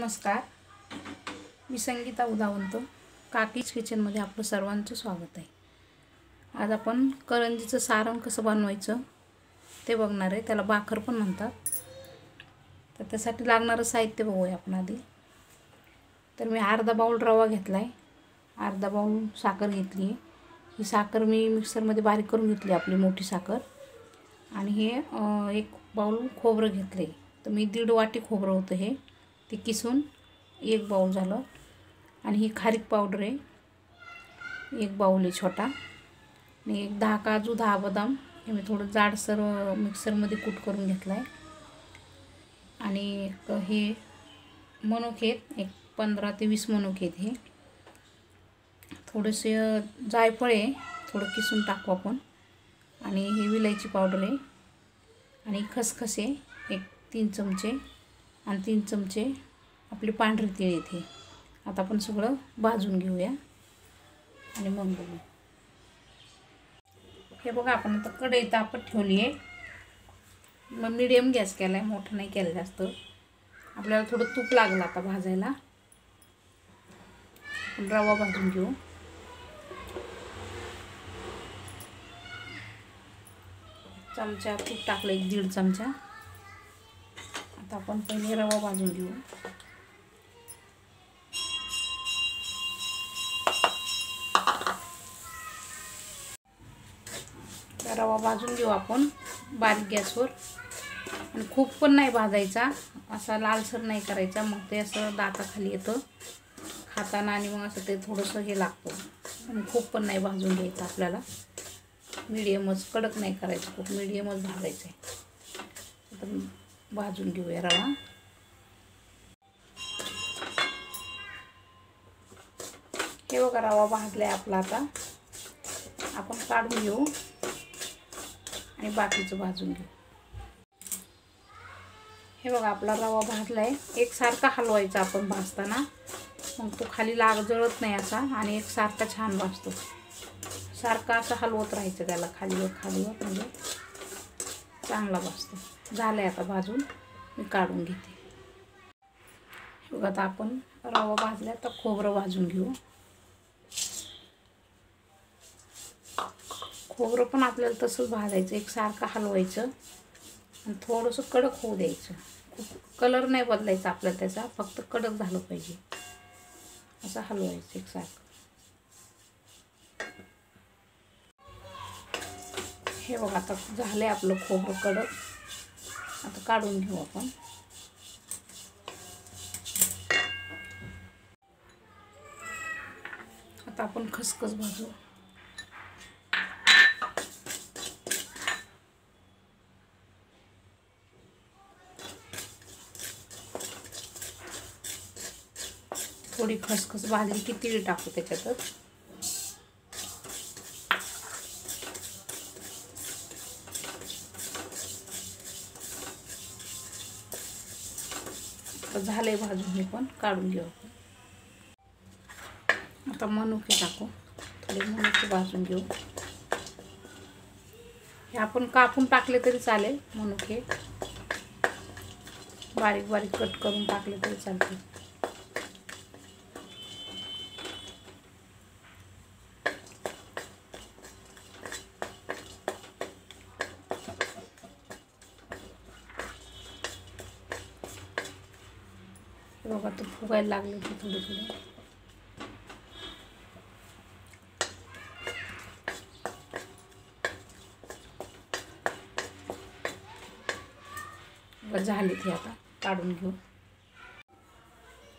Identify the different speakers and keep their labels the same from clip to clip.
Speaker 1: नमस्कार. मी संगीता उदावंत काकीज किचनमध्ये आपलं सर्वांचं स्वागत आहे. आज आपण करंजीचं सारण कसं बनवायचं ते बघणार आहे. त्याला बाखर पण म्हणतात. तर त्यासाठी लागणारं साहित्य बघूया आपण आधी. तर मी अर्धा बाऊल रवा घेतला आहे अर्धा बाऊल साखर घेतली आहे. ही साखर मी मिक्सरमध्ये बारीक करून घेतली आपली मोठी साखर. आणि हे एक बाऊल खोबरं घेतलं आहे तर मी दीड वाटी खोबरं होतं हे. ते किसून एक बाऊल झालं. आणि ही खारीक पावडर आहे. एक बाऊल आहे छोटा. आणि एक दहा काजू दहा बदाम हे मी थोडं जाडसर मिक्सरमध्ये कूट करून घेतलं आहे आणि एक हे मनुके आहेत. एक पंधरा ते वीस मनुके हे. थोडेसे जायफळ आहे. थोडं किसून टाकू आपण. आणि हे विलायची पावडर आहे. आणि खसखसे एक तीन चमचे. आणि तीन चमचे आपली पांढरी तीळ येते. आता आपण सगळं भाजून घेऊया. आणि मग बघू. हे बघा आपण आता कढई तापत ठेवली आहे. मग मिडियम गॅस केला आहे मोठा नाही केला जास्त. आपल्याला थोडं तूप लागलं आता भाजायला. रवा भाजून घेऊ. चमचा तूप टाकलं एक दीड चमचा. आता आपण पहिले रवा भाजून घेऊ. रवा भाजून घेऊ आपण बारीक गॅसवर. आणि खूप पण नाही भाजायचा असा लालसर नाही करायचा मग ते असं दाताखाली येतं. खाताना आणि मग असं ते थोडंसं हे लागतं. आणि खूप पण नाही भाजून घ्यायचं आपल्याला. मिडियमच कडक नाही करायचं खूप मिडियमच भाजायचं आहे. आता भाजून घेऊया रवा. हे बघा रवा भाजला आहे आपला आता. आपण काढून घेऊ. आणि बाकीचं भाजून घेऊ हे बघा आपला रवा भाजला आहे एकसारखा हलवायचा आपण भाजताना. मग तो खाली लाग जळत नाही असा आणि एकसारखा छान भाजतो. सारखा असं हलवत राहायचं त्याला खालीवर खालीवर म्हणजे चांगला भाजतो. झालं आहे आता भाजून. मी काढून घेते. बघा आता आपण रवा भाजला तर खोबरं भाजून घेऊ. खोबरं पण आपल्याला तसंच भाजायचं एकसारखं हलवायचं आणि थोडंसं कडक होऊ द्यायचं. खूप कलर नाही बदलायचा आपल्याला त्याचा फक्त कडक झालं पाहिजे. असं हलवायचं एकसारखं हे बघा आता झालं आहे आपलं खोबरं कडक. आता काढून घेऊ आपण. आता आपण खसखस भाजू. थोडी खसखस भाजली की तीळ टाकू त्याच्यातच. झालंय भाजून हे पण काढून घेऊ आपण. आता मनुके टाकू. थोडे मनुके भाजून घेऊ. हे आपण कापून टाकले तरी चालेल मनुके. बारीक बारीक कट करून टाकले तरी चालते हे बघा लागले होते थोडे थोडे. झाले ते आता काढून घेऊ.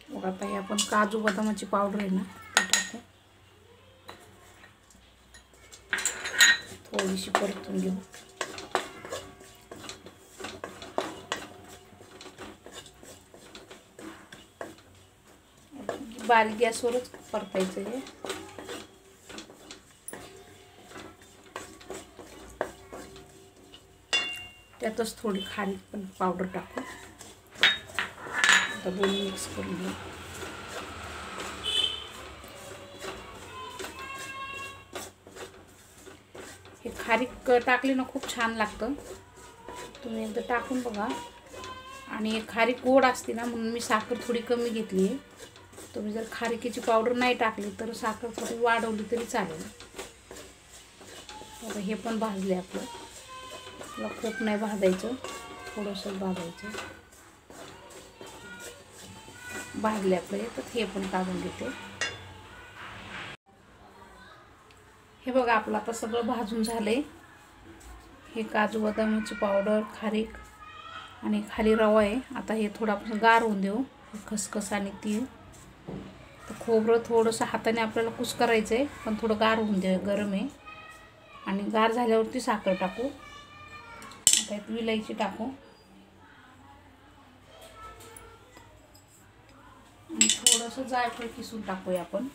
Speaker 1: मग आता हे आपण काजू बदामाची पावडर आहे ना ते टाकू. थोडीशी परतून घेऊ. बारीक गॅसवरच परतायचं हे. त्यातच थोडी खारी पण पावडर टाकू आता दोन मिक्स करून घेऊ. हे खारीक टाकली ना खूप छान लागतं. तुम्ही एकदा टाकून बघा. आणि खारीक गोड असते ना म्हणून मी साखर थोडी कमी घेतली आहे. तुम्ही म्हणजे जर खारिकेची पावडर नाही टाकली तर साखर थोडी वाढवली तरी चालेल. आता हे पण भाजले आपलं. त्याला खूप नाही भाजायचं थोडंसं भाजायचं. भाजले आपलं तर हे पण काढून घेते. हे बघा आपलं आता सगळं भाजून झाले हे काजू बदामाची पावडर खारीक आणि खाली रवा आहे. आता हे थोडं आपण गार होऊन देऊ. खसखस आणि तीळ. तर खोबरं थोडंसं हाताने आपल्याला कुस करायचं आहे पण थोडं गार होऊन दे गरम आहे. आणि गार झाल्यावरती साखर टाकू. आता विलायची टाकू. आणि थोडंसं जायफळ किसून टाकूया आपण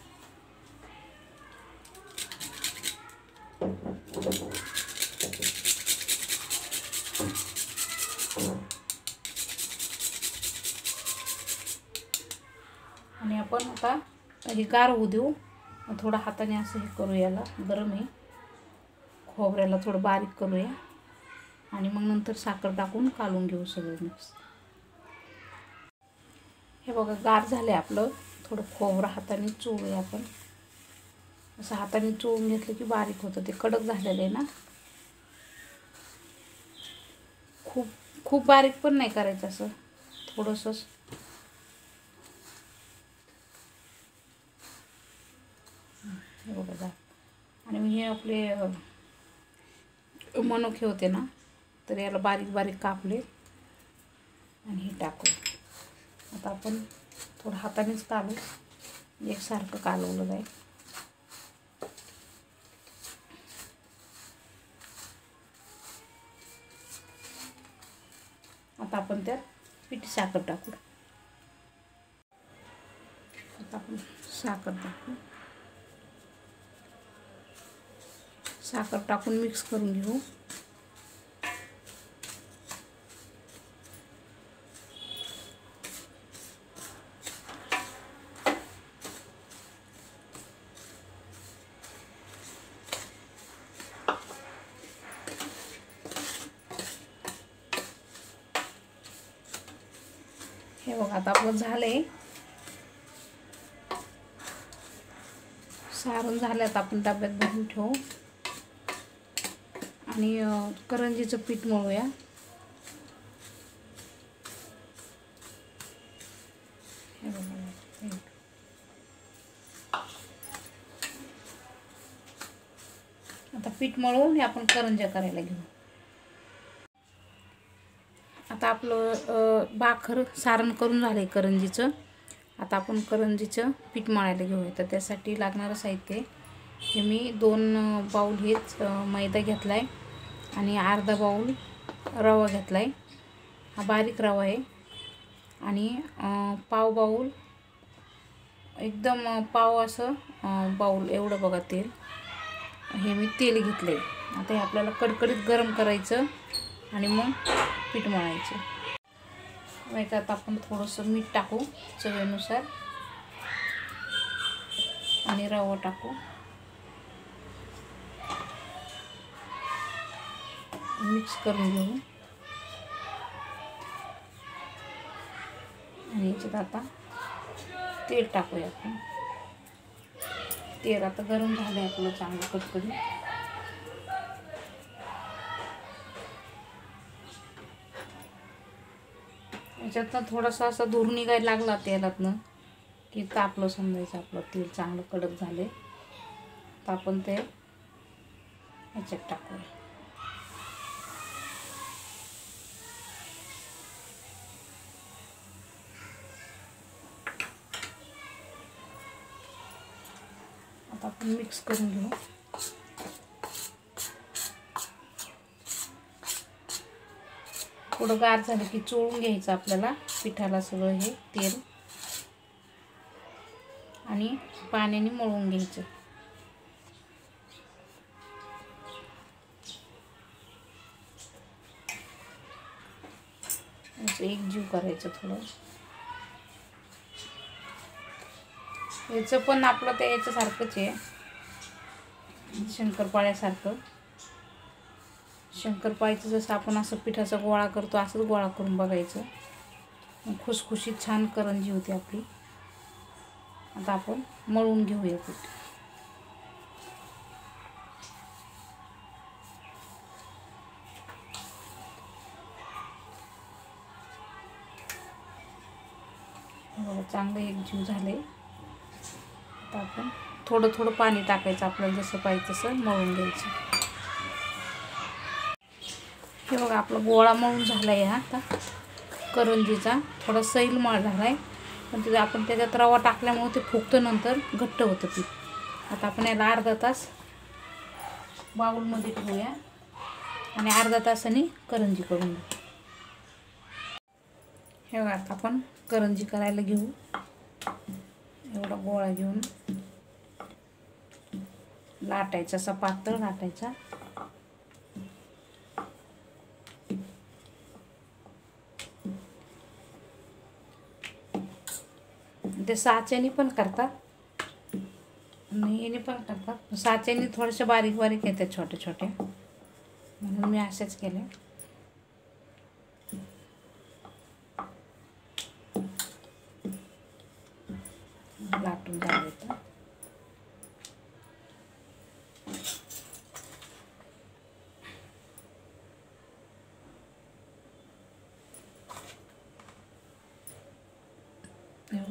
Speaker 1: आणि आपण आता हे गार होऊ देऊ थोडं हाताने असं हे करू याला. गरम आहे. खोबऱ्याला थोडं बारीक करूया. आणि मग नंतर साखर टाकून कालून घेऊ सगळं मिक्स हे बघा गार झालं आहे आपलं. थोडं खोबरं हाताने चोळूया आपण. असं हाताने चोळून घेतलं की बारीक होतं. ते कडक झालेलं आहे ना. खूप खूप बारीक पण नाही करायचं असं. थोडंसंच हे बघा आणि मी हे आपले मनोखे होते ना तर याला बारीक बारीक कापले आणि हे टाकू आता आपण थोडं हातानेच कालू. एकसारखं कालवलं जाईल. आता आपण त्यात पिठी साखर टाकू. आता आपण साखर टाकू. साखर टाकून मिक्स करून घेऊ. हे बघा आता आपलं झालंय. सारण झाल्यात आपण डब्यात भरून ठेवू. आणि करंजीचं पीठ मळूया. आता पीठ मळून हे आपण करंज्या करायला घेऊ. आता आपलं बाखर सारण करून झालं आहे करंजीचं. आता आपण करंजीचं पीठ मळायला घेऊया. तर त्यासाठी लागणारं साहित्य हे मी दोन बाऊल हेच मैदा घेतला आहे आणि अर्धा बाऊल रवा घेतला आहे हा बारीक रवा आहे. आणि पाव बाऊल एकदम पाव असं बाऊल एवढं बघा तेल. हे मी तेल घेतलं आहे आता हे आपल्याला कडकडीत गरम करायचं आणि मग पीठ मळायचं. आता आपण थोडंसं मीठ टाकू चवीनुसार. आणि रवा टाकू. मिक्स करून घेऊ. आणि याच्यात आता तेल टाकूया आपण. तेल आता गरम झालं आहे आपलं चांगलं कटकडी याच्यातनं थोडासा असा धूर निघायला लागला तेलातनं की तापलं समजायचं आपलं तेल चांगलं कडक झाले तर आपण ते याच्यात टाकूया आता आपण मिक्स करून घेऊ. थोडं गार झालं की चोळून घ्यायचं आपल्याला पिठाला सगळं हे तेल. आणि पाण्याने मळून घ्यायचं. एक जीव करायचं थोडं. याचं पण आपलं ते याच्यासारखंच आहे. शंकरपाळ्यासारखं. शंकरपाळीचं जसं आपण असं पिठाचा गोळा करतो असंच गोळा करून बघायचं. खुसखुशीत छान करंजी होती आपली. आता आपण मळून घेऊया पीठ. बघा चांगलं एकजीव झाले. आता आपण थोडं थोडं पाणी टाकायचं आपल्याला जसं पाहिजे तसं मळून घ्यायचं. हे बघा आपला गोळा मळून झाला आहे हा आता. करंजीचा थोडा सैल मळ झाला आहे. पण तिथं आपण त्याच्यात रवा टाकल्यामुळे ते फुगतं नंतर घट्ट होतं पीठ. आता आपण याला अर्धा तास बाऊलमध्ये ठेवूया. आणि अर्धा तासाने करंजी करून घेऊ. हे बघा आता आपण करंजी करायला घेऊ. एवढा गोळा घेऊन. लाटायचा असा पातळ लाटायचा. ते साच्यानी पण करतात. आणि याने पण करतात. साच्यानी थोडेसे बारीक बारीक येतात छोटे छोटे म्हणून मी असेच केले लाटून झाले तर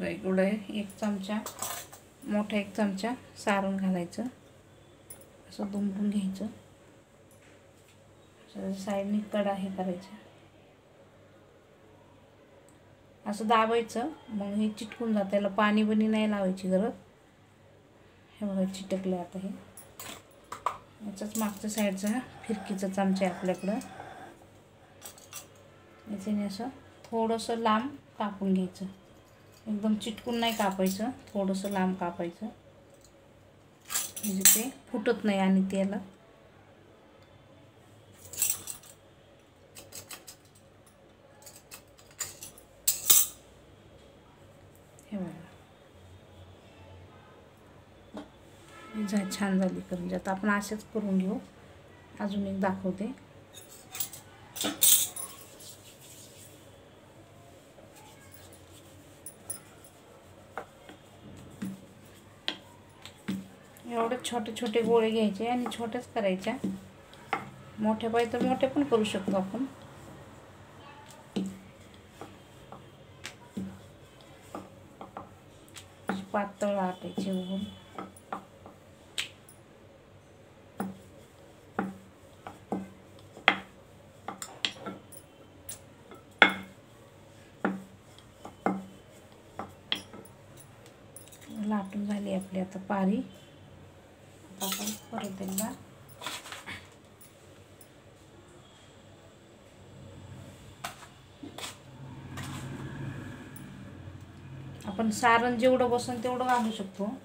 Speaker 1: एवढं एक चमचा मोठा एक चमचा सारून घालायचं. असं दुमडून घ्यायचं. असं साईडने कडा हे करायचं. असं दाबायचं मग हे चिटकून जातं. याला पाणी बनी नाही लावायची गरज. हे बघा चिटकलं आता हे. याचाच मागच्या साईडचा फिरकीचा चमचा आहे आपल्याकडं. याच्याने असं थोडंसं लांब कापून घ्यायचं. एकदम चिटकून नाही कापायचं थोडंसं लांब कापायचं. म्हणजे ते फुटत नाही आणि त्याला. हे बघा. छान झाली करून. आता आपण असेच करून घेऊ. अजून एक दाखवते एवढे छोटे छोटे गोळे घ्यायचे आणि छोटेच करायच्या मोठे पाहिजे तर मोठे पण करू शकतो आपण. पातळ आटायचे बघून. लाटून झाली आपली आता पारी. आता आपण परत एकदा आपण सारण जेवढं बसन तेवढं घालू शकतो.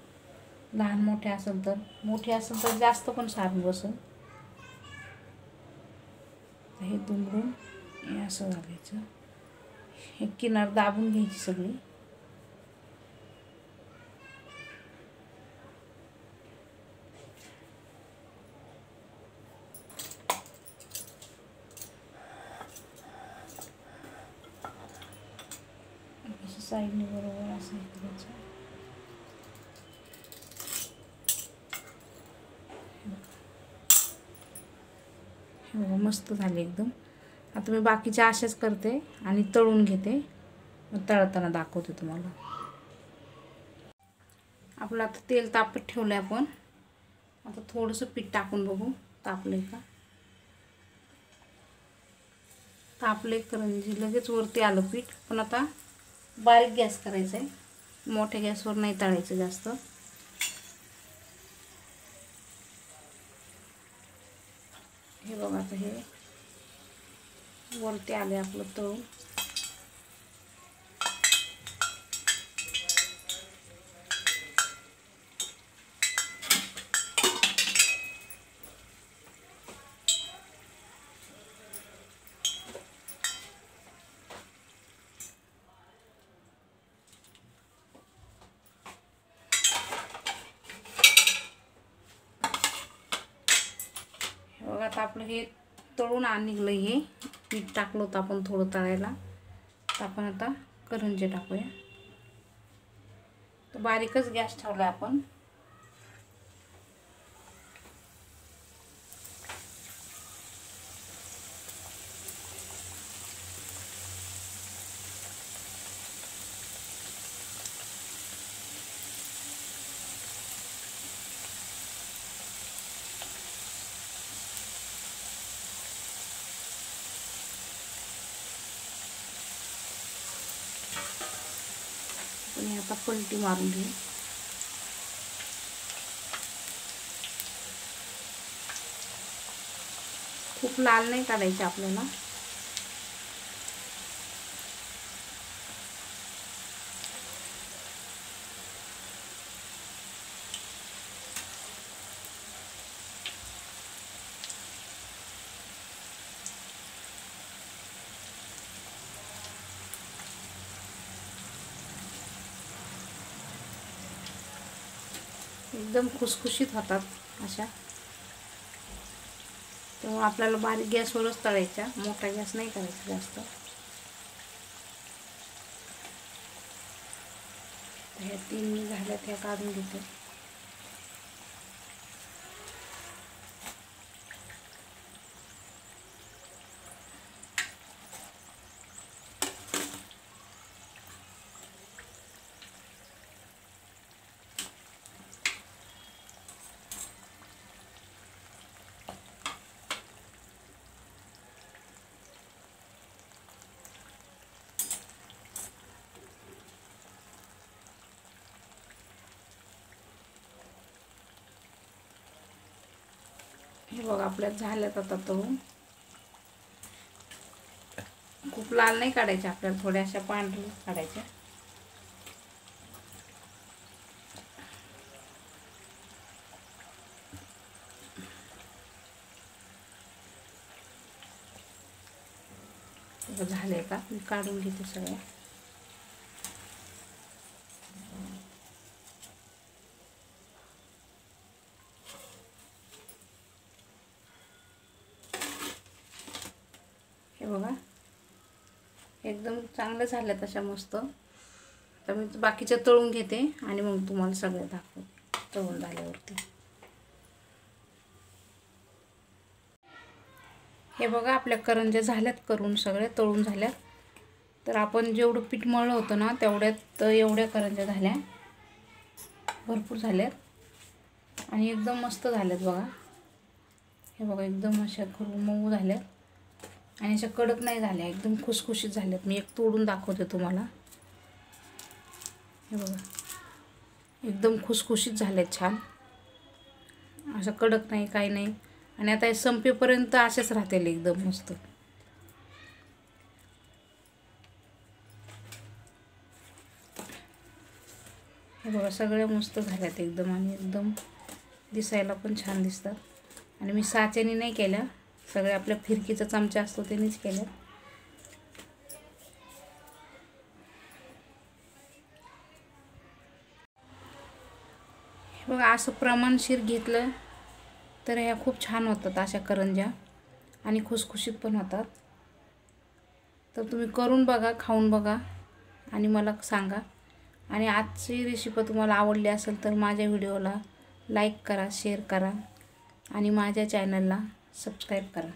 Speaker 1: लहान मोठे असेल तर. मोठे असेल तर जास्त पण सारण बसन. हे दुमडून हे असं घालायचं. हे किनार दाबून घ्यायची सगळी असं साईडने बरोबर असं हे करायचं हे बघा मस्त झाले एकदम. आता मी बाकीच्या अशाच करते आणि तळून घेते. मग तळताना दाखवते तुम्हाला. आपलं आता तेल तापत ठेवलं आहे आपण. आता थोडंसं पीठ टाकून बघू. तापलं आहे का तापले म्हणजे करंजी लगेच वरती आलं पीठ. पण आता बारीक गॅस करायचा आहे. मोठ्या गॅसवर नाही तळायचं जास्त. हे बघा आता हे वरती आले आपलं तळून बघा आता आपलं हे तळून आण निघलं हे. पीठ टाकलं होतं आपण थोडं तळायला. तर आपण आता करंजे टाकूया. तर बारीकच गॅस ठेवला आपण. आपण आता पलटी मारून घेऊ. खूप लाल नाही काढायचे आपल्याला. एकदम खुसखुशीत होतात अशा. तेव्हा आपल्याला बारीक गॅसवरच तळायच्या. मोठा गॅस नाही करायचा जास्त. ह्या तीन झाल्या त्या काढून घेते. हे बघ आपल्यात झाल्यात आता तळून खूप लाल नाही काढायच्या आपल्याला थोड्याशा पांढऱ्या काढायच्या. झाले का? मी काढून घेते सगळ्या हे बघा एकदम चांगलं झालं तशा मस्त. तर मी बाकीच्या तळून घेते आणि मग तुम्हाला सगळं दाखव तळून झाल्यावरती. हे बघा आपल्या करंज्या झाल्यात करून सगळ्या तळून झाल्यात. तर आपण जेवढं पीठ मळलं होतं ना तेवढ्यात एवढ्या करंज्या झाल्या. भरपूर झाल्यात. आणि एकदम मस्त झाल्यात बघा. हे बघा एकदम अशा करून मऊ झाल्यात. आणि अशा कडक नाही झाल्या एकदम खुसखुशीत झाल्यात. मी एक तोडून दाखवते तुम्हाला. हे बघा. एकदम खुसखुशीत झाल्यात छान. असं कडक नाही काही नाही. आणि आता हे संपेपर्यंत असेच राहतील एकदम मस्त. हे बघा सगळ्या मस्त झाल्यात एकदम आणि एकदम. दिसायला पण छान दिसतात. आणि मी साच्याने नाही केल्या. सगळे आपल्या फिरकीचा चमचा असतो त्यानेच केल्या बघा असं प्रमाणशीर घेतलं तर ह्या खूप छान होतात अशा करंज्या आणि खुसखुशीत पण होतात. तर तुम्ही करून बघा खाऊन बघा आणि मला सांगा. आणि आजची रेसिपी तुम्हाला आवडली असेल तर माझ्या व्हिडिओला लाईक करा शेअर करा आणि माझ्या चॅनलला सबस्क्राईब करा